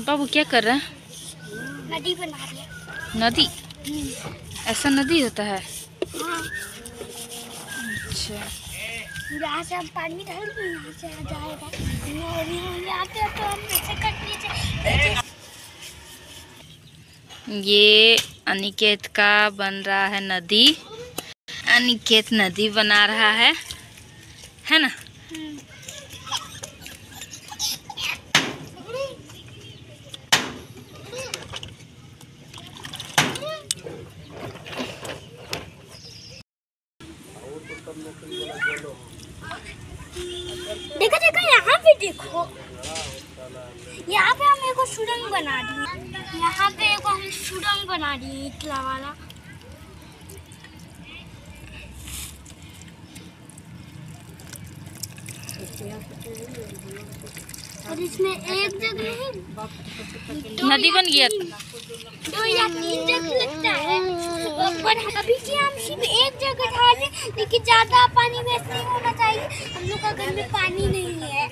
बाबू क्या कर रहा है? नदी बना रही है। नदी? ऐसा नदी होता है? हाँ। अच्छा। यहाँ से हम पानी डाल यहाँ से आ जाएगा। और यहाँ यहाँ पे तो हम ऐसे कर नीचे ये अनिकेत का बन रहा है नदी। अनिकेत नदी बना रहा है। है ना? देखो देखो यहाँ पे देखो। यहाँ पे हम एक सुरंग बना दिए। यहाँ पे एक हम सुरंग बना दिए इतला वाला। और इसमें एक जगह नहीं नदी बन गया। दो या तीन जगह। पर अभी से हम सिर्फ़ एक जगह था लेकिन ज़्यादा पानी वेस्ट नहीं होना चाहिए। हम लोग का घर में पानी नहीं है।